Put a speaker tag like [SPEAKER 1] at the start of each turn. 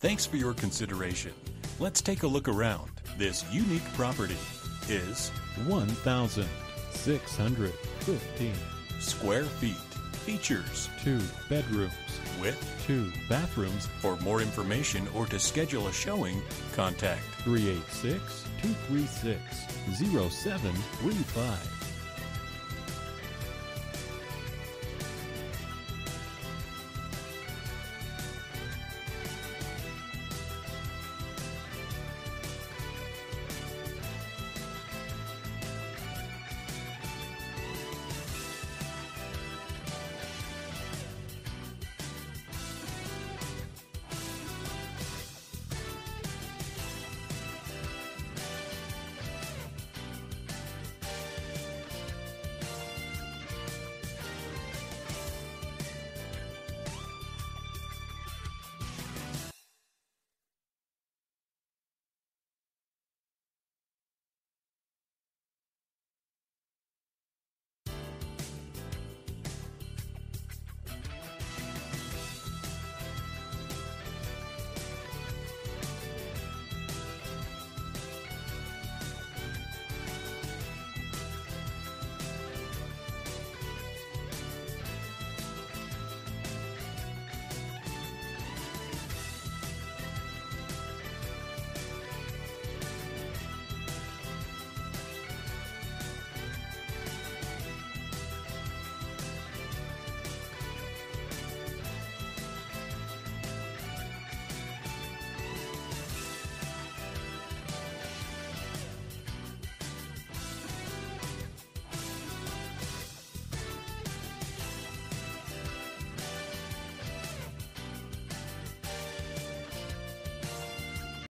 [SPEAKER 1] Thanks for your consideration. Let's take a look around. This unique property is
[SPEAKER 2] 1,615.
[SPEAKER 1] square feet. Features
[SPEAKER 2] Two bedrooms,
[SPEAKER 1] with
[SPEAKER 2] two bathrooms,
[SPEAKER 1] For more information or to schedule a showing, contact
[SPEAKER 2] 386 236 0735.